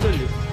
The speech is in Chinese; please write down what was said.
这里